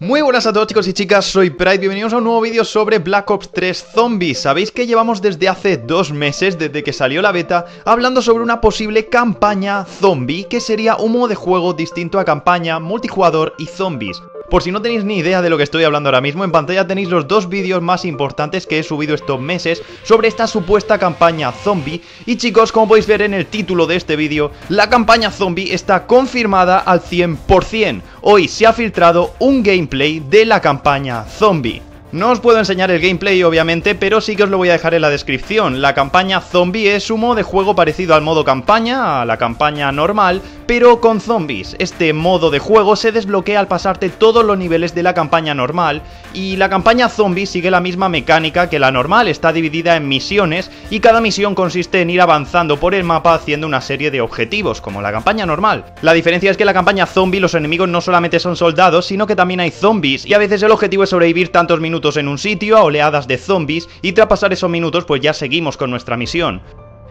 Muy buenas a todos chicos y chicas, soy Pride, bienvenidos a un nuevo vídeo sobre Black Ops 3 Zombies. Sabéis que llevamos desde hace dos meses, desde que salió la beta, hablando sobre una posible campaña zombie Que sería un modo de juego distinto a campaña, multijugador y zombies por si no tenéis ni idea de lo que estoy hablando ahora mismo, en pantalla tenéis los dos vídeos más importantes que he subido estos meses sobre esta supuesta campaña zombie. Y chicos, como podéis ver en el título de este vídeo, la campaña zombie está confirmada al 100%. Hoy se ha filtrado un gameplay de la campaña zombie. No os puedo enseñar el gameplay obviamente, pero sí que os lo voy a dejar en la descripción. La campaña zombie es un modo de juego parecido al modo campaña, a la campaña normal, pero con zombies. Este modo de juego se desbloquea al pasarte todos los niveles de la campaña normal, y la campaña zombie sigue la misma mecánica que la normal, está dividida en misiones, y cada misión consiste en ir avanzando por el mapa haciendo una serie de objetivos, como la campaña normal. La diferencia es que en la campaña zombie los enemigos no solamente son soldados, sino que también hay zombies, y a veces el objetivo es sobrevivir tantos minutos en un sitio a oleadas de zombies y tras pasar esos minutos pues ya seguimos con nuestra misión.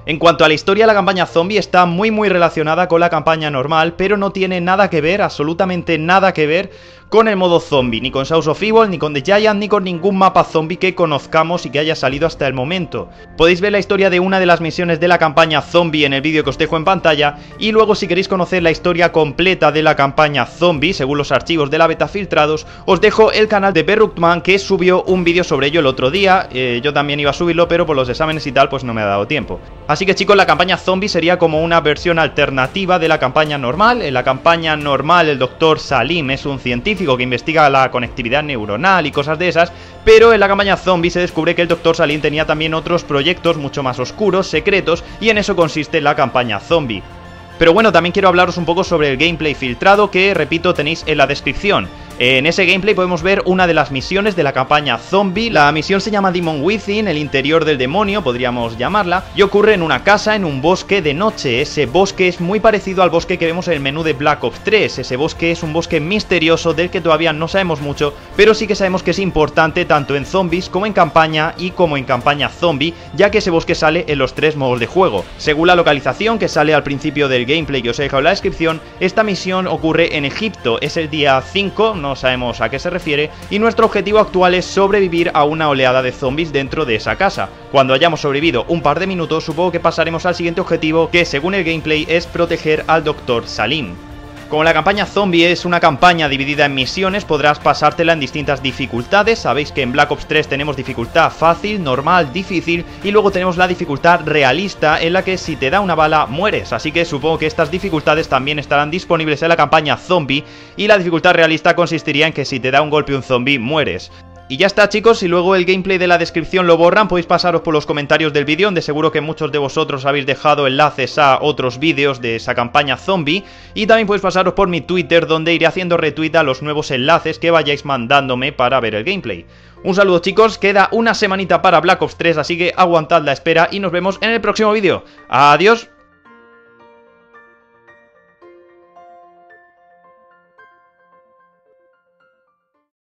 En cuanto a la historia, la campaña zombie está muy muy relacionada con la campaña normal, pero no tiene nada que ver, absolutamente nada que ver con el modo zombie, ni con South of Evil, ni con The Giant, ni con ningún mapa zombie que conozcamos y que haya salido hasta el momento. Podéis ver la historia de una de las misiones de la campaña zombie en el vídeo que os dejo en pantalla, y luego si queréis conocer la historia completa de la campaña zombie, según los archivos de la beta filtrados, os dejo el canal de Berruckman que subió un vídeo sobre ello el otro día, eh, yo también iba a subirlo, pero por los exámenes y tal pues no me ha dado tiempo. Que chicos, la campaña zombie sería como una versión alternativa de la campaña normal, en la campaña normal el doctor Salim es un científico, que investiga la conectividad neuronal y cosas de esas, pero en la campaña zombie se descubre que el Dr. Salim tenía también otros proyectos mucho más oscuros, secretos, y en eso consiste la campaña zombie. Pero bueno, también quiero hablaros un poco sobre el gameplay filtrado que, repito, tenéis en la descripción. En ese gameplay podemos ver una de las misiones de la campaña Zombie. La misión se llama Demon Within, el interior del demonio, podríamos llamarla, y ocurre en una casa en un bosque de noche. Ese bosque es muy parecido al bosque que vemos en el menú de Black Ops 3. Ese bosque es un bosque misterioso del que todavía no sabemos mucho, pero sí que sabemos que es importante tanto en zombies como en campaña y como en campaña zombie, ya que ese bosque sale en los tres modos de juego. Según la localización que sale al principio del gameplay que os he dejado en la descripción, esta misión ocurre en Egipto. Es el día 5, no sabemos a qué se refiere, y nuestro objetivo actual es sobrevivir a una oleada de zombies dentro de esa casa. Cuando hayamos sobrevivido un par de minutos, supongo que pasaremos al siguiente objetivo, que según el gameplay es proteger al Dr. Salim. Como la campaña zombie es una campaña dividida en misiones, podrás pasártela en distintas dificultades. Sabéis que en Black Ops 3 tenemos dificultad fácil, normal, difícil y luego tenemos la dificultad realista en la que si te da una bala mueres. Así que supongo que estas dificultades también estarán disponibles en la campaña zombie y la dificultad realista consistiría en que si te da un golpe un zombie mueres. Y ya está chicos, si luego el gameplay de la descripción lo borran, podéis pasaros por los comentarios del vídeo, donde seguro que muchos de vosotros habéis dejado enlaces a otros vídeos de esa campaña zombie. Y también podéis pasaros por mi Twitter, donde iré haciendo retweet a los nuevos enlaces que vayáis mandándome para ver el gameplay. Un saludo chicos, queda una semanita para Black Ops 3, así que aguantad la espera y nos vemos en el próximo vídeo. ¡Adiós!